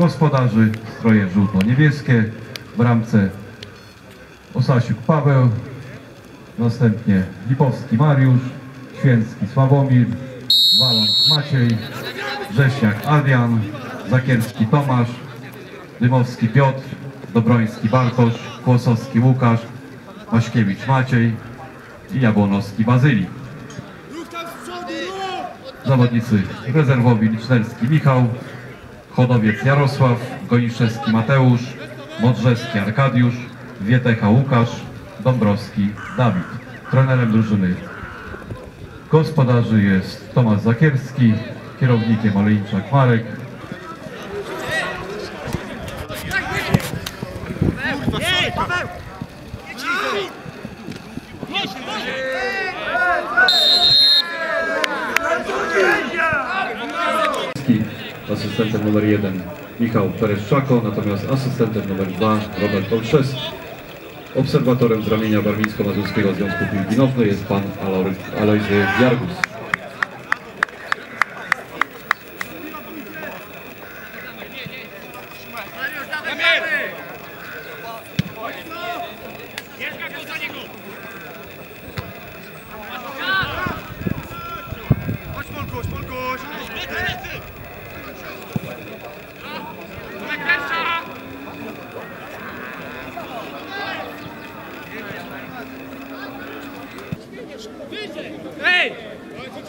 gospodarzy stroje żółto-niebieskie, w bramce Osasiuk Paweł, następnie Lipowski Mariusz, Święcki Sławomir, Waląc Maciej, Rześniak Adrian, Zakierski Tomasz, Dymowski Piotr, Dobroński Bartosz, Kłosowski Łukasz, Maśkiewicz Maciej i Jabłonowski Bazyli. Zawodnicy rezerwowi Licznerski Michał, Chodowiec Jarosław, Goniszewski Mateusz, Modrzewski Arkadiusz, Wietecha Łukasz, Dąbrowski Dawid. Trenerem drużyny gospodarzy jest Tomasz Zakierski, kierownikiem Olejniczak Marek, asystentem numer 1 Michał Pereszczako, natomiast asystentem numer 2 Robert Olszewski. Obserwatorem z ramienia Warmińsko-Mazurskiego Związku Piłki jest pan Alojzy Jargus.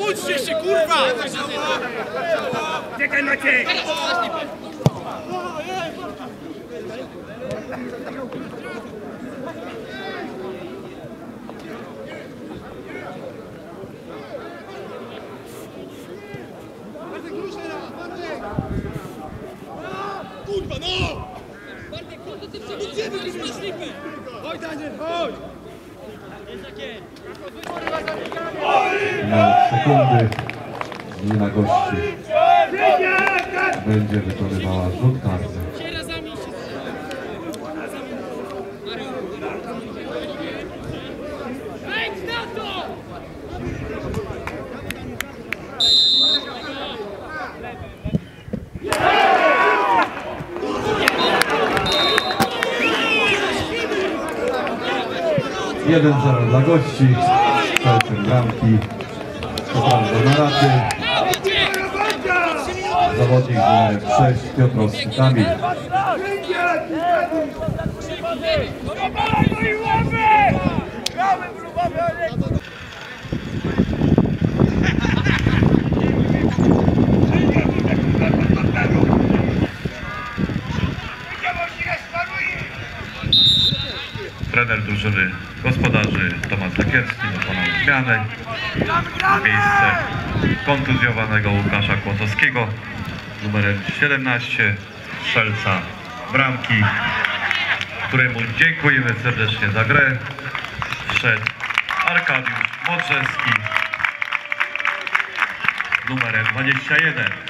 Pójdźcie się, kurwa! Czekaj Maciek! Na sekundy gmina gości będzie wykonywała rzut karny. Na! Jeden 0 dla gości, celcem bramki, to prawda na raty. Zawodnik numer 6 Piotrowski Kamil. Trener drużyny gospodarzy Tomasz Zakierski dokonał zmiany. W miejsce kontuzjowanego Łukasza Kłosowskiego numerem 17 strzelca bramki, któremu dziękujemy serdecznie za grę. Wszedł Arkadiusz Modrzewski numerem 21.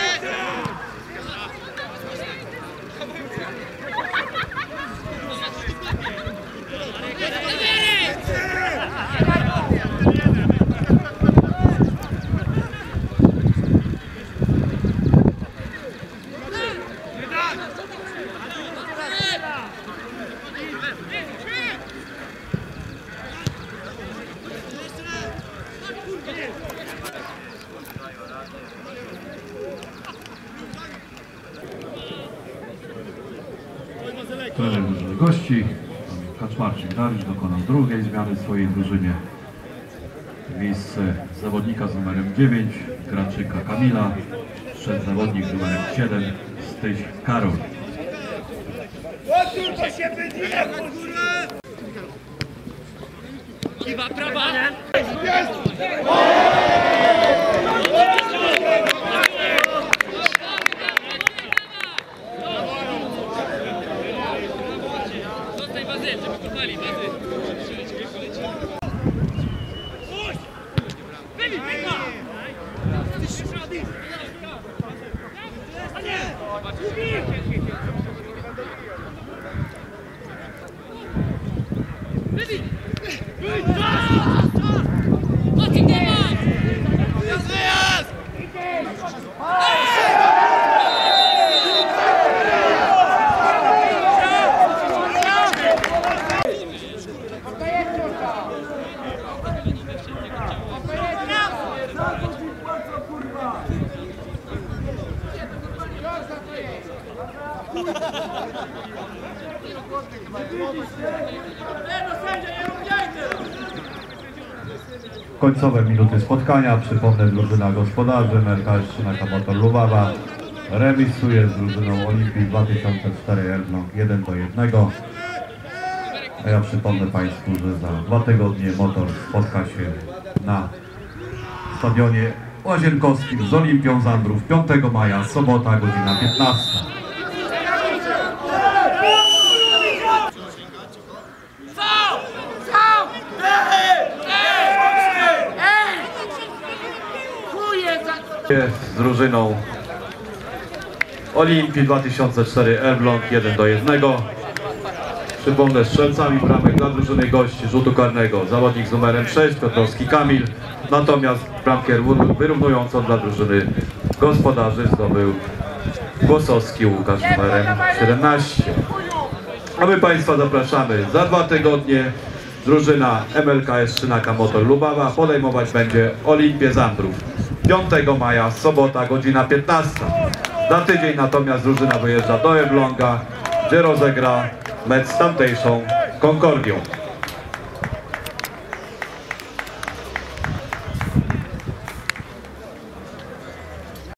Thank you. Trener drużyny gości, pan Kaczmarczyk Dariusz dokonał drugiej zmiany w swojej drużynie. Miejsce zawodnika z numerem 9, Graczyka Kamila, szedł zawodnik z numerem 7, Styś Karol. Bazy, żeby kopali, Good job! Końcowe minuty spotkania. Przypomnę, drużyna gospodarzy MRK Szynaka Motor Lubawa remisuje z drużyną Olimpii 2004 Elbląg 1 do 1. A ja przypomnę Państwu, że za dwa tygodnie Motor spotka się na stadionie Łazienkowskim z Olimpią Zandrów 5 maja, sobota, godzina 15. z drużyną Olimpii 2004 Elbląg 1 do 1. Przypomnę strzelcami bramek dla drużyny gości rzutu karnego zawodnik z numerem 6 Piotrowski Kamil. Natomiast bramkę wyrównującą dla drużyny gospodarzy zdobył Głosowski Łukasz numerem 17. A my Państwa zapraszamy za dwa tygodnie. Drużyna MLKS Szynaka Motor Lubawa podejmować będzie Olimpię Zandrów. 5 maja, sobota, godzina 15. Za tydzień natomiast drużyna wyjeżdża do Elbląga, gdzie rozegra mecz z tamtejszą Konkordią.